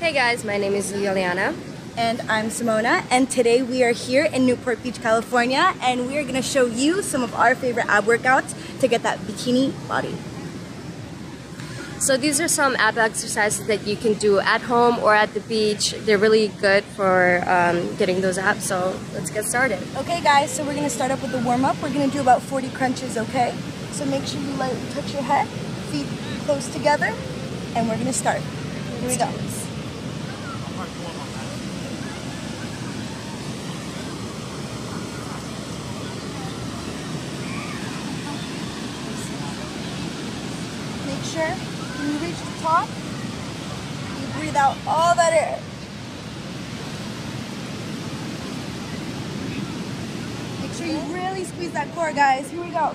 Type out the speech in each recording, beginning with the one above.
Hey guys, my name is Liliana. And I'm Simona, and today we are here in Newport Beach, California, and we are going to show you some of our favorite ab workouts to get that bikini body. So these are some ab exercises that you can do at home or at the beach. They're really good for um, getting those abs, so let's get started. Okay guys, so we're going to start up with the warm-up. We're going to do about 40 crunches, okay? So make sure you lightly touch your head, feet close together, and we're going to start. Here we go. Make sure when you reach the top, you breathe out all that air. Make sure you really squeeze that core, guys. Here we go.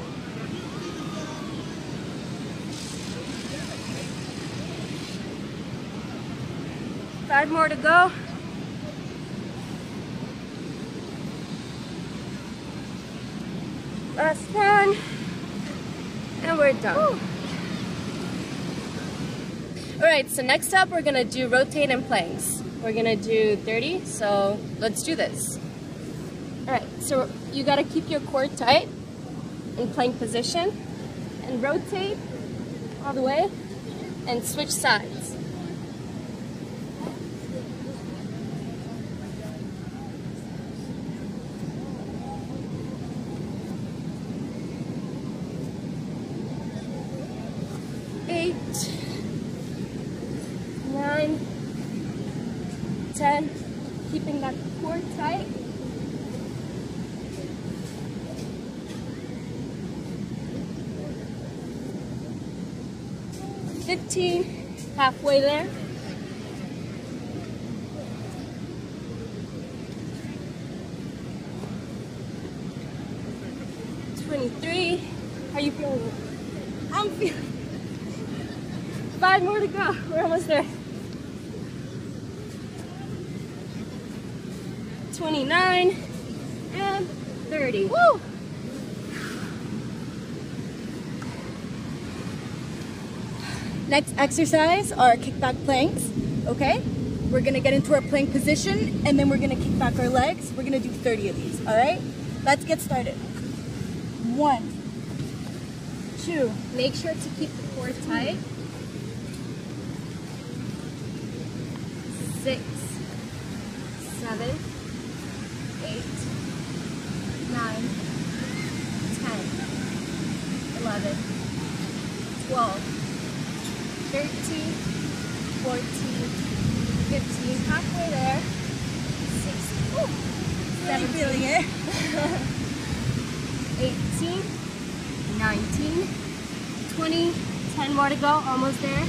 Five more to go. Last one. And we're done. Alright, so next up we're gonna do rotate and planks. We're gonna do 30, so let's do this. Alright, so you gotta keep your core tight in plank position and rotate all the way and switch sides. Eight, nine, ten, that tight. Fifteen, halfway there. Twenty-three. How you feeling? I'm feeling. Five more to go. We're almost there. 29 and 30. Woo! Next exercise are kickback planks, okay? We're gonna get into our plank position and then we're gonna kick back our legs. We're gonna do 30 of these, all right? Let's get started. One, two, Make sure to keep the core tight. Six, seven, 13, 14, 15, halfway there, 16, ooh, 17, it. 18, 19, 20, 10 more to go, almost there,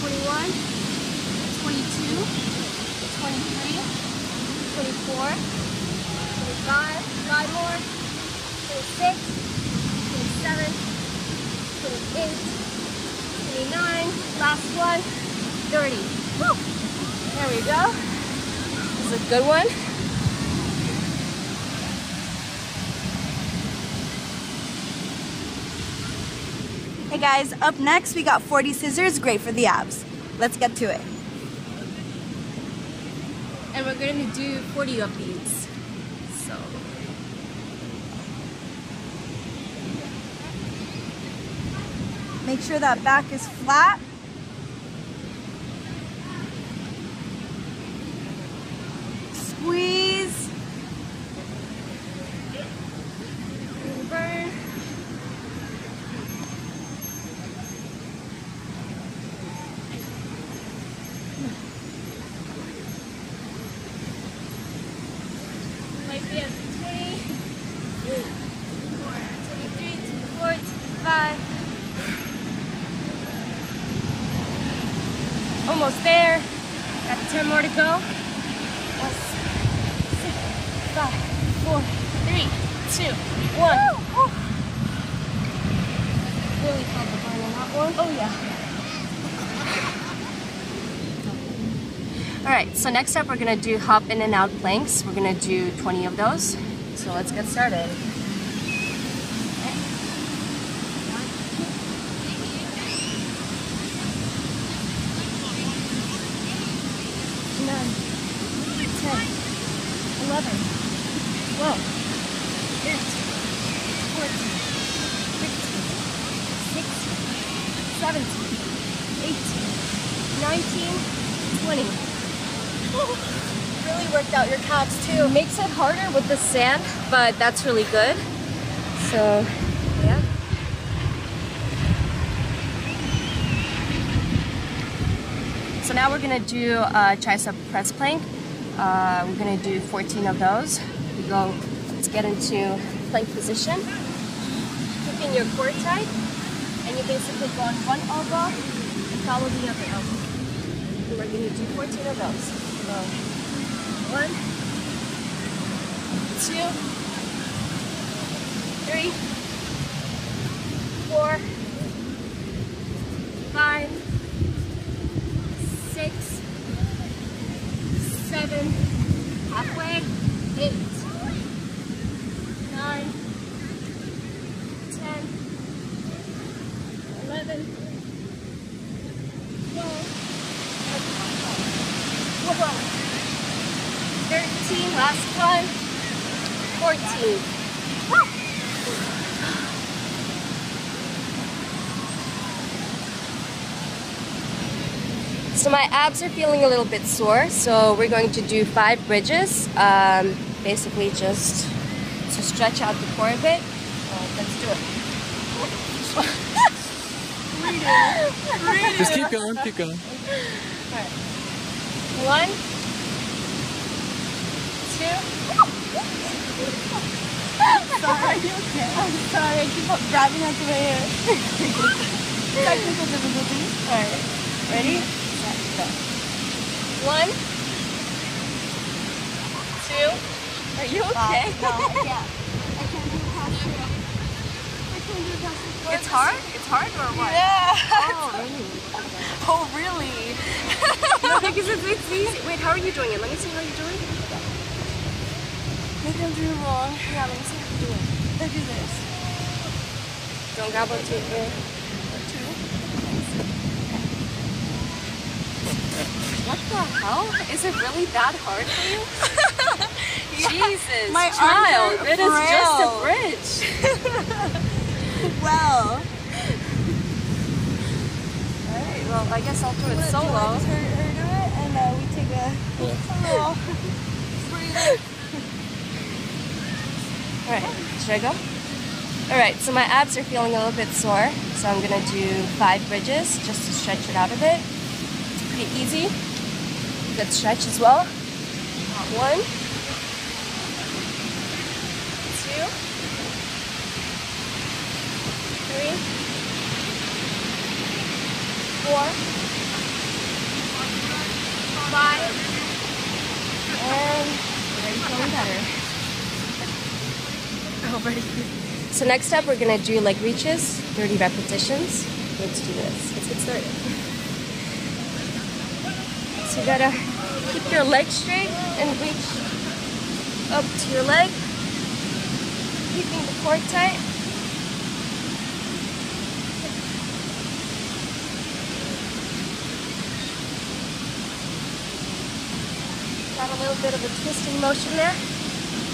21, 22, 23, 24, 25, 5 more, 26, 27, 28, 29, last one, 30. Woo! There we go. This is a good one. Hey guys, up next we got 40 scissors, great for the abs. Let's get to it. And we're to do 40 of these. So, Make sure that back is flat. Squeeze. burn. Might be at 20, 23, 24, 25. Almost there. Got 10 more to go. That's six, five, four, three, two, one. Really felt the burn on that one. Oh yeah. All right, so next up we're gonna do hop in and out planks. We're gonna do 20 of those. So let's get started. 11, 12, 13, 14, 15, 16, 17, 18, 19, 20. Really worked out your calves too. Makes it harder with the sand, but that's really good. So, yeah. So now we're gonna do a tricep press plank. Uh, we're gonna do 14 of those. We go, let's get into plank position. Keeping your core tight, and you basically go on one elbow and follow the other elbow. And we're gonna do 14 of those. So, one, two, three, four, five, six, seven, halfway, eight, nine, ten, eleven, twelve, whoa, 13, last one, 14. So my abs are feeling a little bit sore, so we're going to do five bridges. Um, basically just to stretch out the core a bit. Uh, let's do it. Just keep going, keep going. One, two, Sorry, you okay? I'm sorry, I keep on grabbing onto my hair. Technical difficulties. Alright, ready? Set, go. One, two, are you okay? no, I can't. I can't do a past two. I can't do a past two. It's hard? It's hard or what? Yeah. Oh, really? Oh, really? No, because it's, it's easy. Wait, how are you doing it? Let me see how you're doing. Yeah, let me see how you're doing. I do this. Don't onto your. What the hell? Is it really that hard for you? Jesus, My child, it is just a bridge. Well. Alright, well, I guess I'll do it Do you solo. to her, her do it and uh, we take a little breather. Alright, should I go? Alright, so my abs are feeling a little bit sore, so I'm gonna do five bridges just to stretch it out a bit. It's pretty easy. Good stretch as well. One, two, three, four, five, and feeling better. So next up, we're gonna do leg reaches, 30 repetitions. Let's do this. Let's get started. So you gotta keep your leg straight and reach up to your leg, keeping the core tight. Got a little bit of a twisting motion there,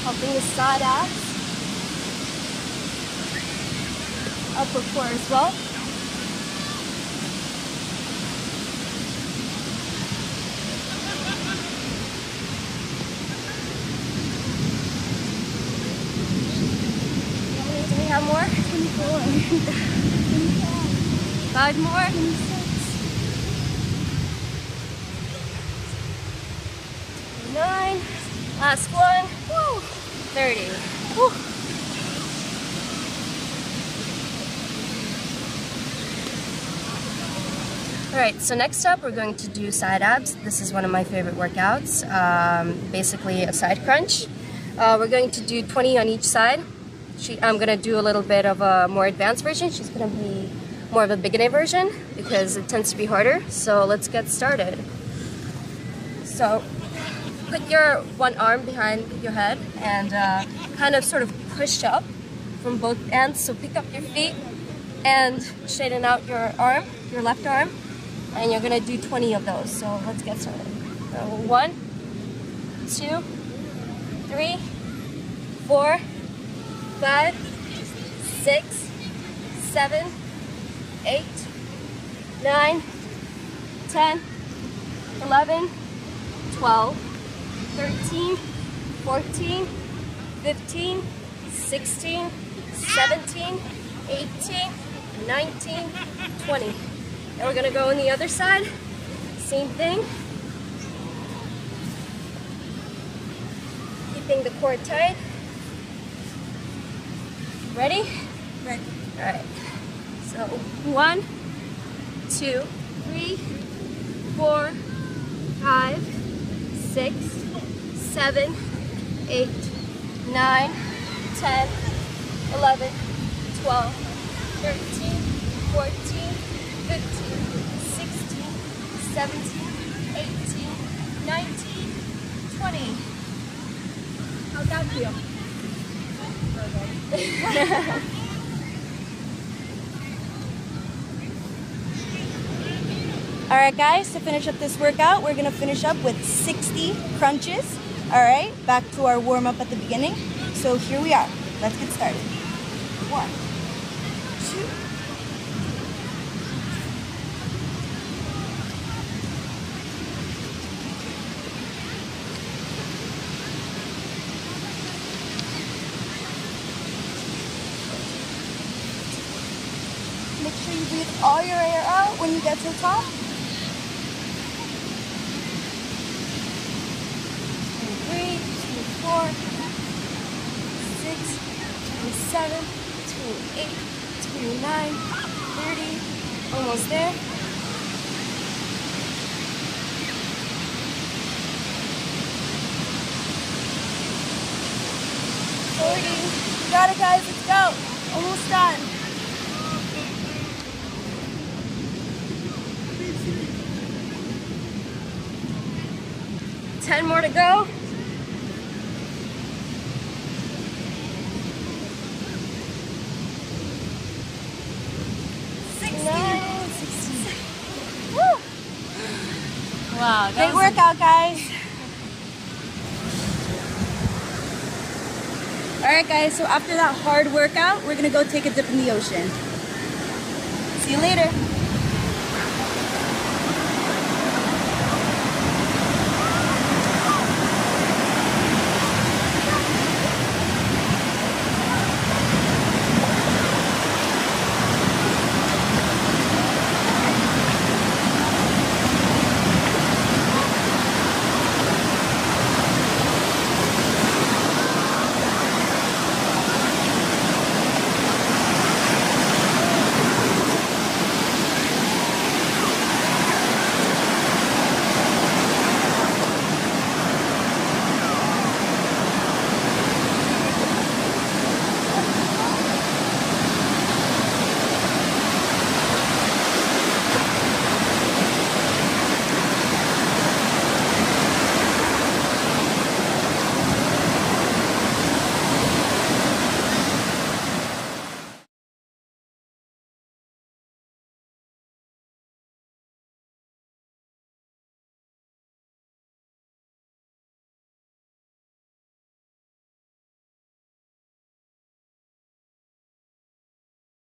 helping the side abs. Upper core as well. Do we have more? 24. Five more? 26. Nine. Last one. Woo. 30. Woo. All right, so next up we're going to do side abs. This is one of my favorite workouts, um, basically a side crunch. Uh, we're going to do 20 on each side. She, I'm gonna do a little bit of a more advanced version. She's gonna be more of a beginner version because it tends to be harder. So let's get started. So put your one arm behind your head and uh, kind of sort of push up from both ends. So pick up your feet and straighten out your arm, your left arm, and you're gonna do 20 of those. So let's get started. One, two, three, four, five, six, seven, eight, nine, ten, eleven, twelve, thirteen, fourteen, fifteen, sixteen, seventeen, eighteen, nineteen, twenty. And we're gonna go on the other side. Same thing. Keeping the cord tight. Ready? Ready. All right. So one, two, three, four, five, six, seven, eight, nine, ten, eleven, twelve, thirteen, fourteen, fifteen, sixteen, seventeen, eighteen, nineteen, twenty. How'd that feel? All right, guys, to finish up this workout, we're gonna finish up with 60 crunches. All right, back to our warm up at the beginning. So here we are. Let's get started. One, two, Make sure you breathe all your air out when you get to the top. Three, two, four, six, twenty-seven, twenty-eight, twenty-nine, thirty. Almost there. Forty. You got it, guys. Let's go. Almost done. Ten more to go. Nine, sixteen. Woo! Wow, Great workout, guys. All right, guys, so after that hard workout, we're gonna go take a dip in the ocean. See you later.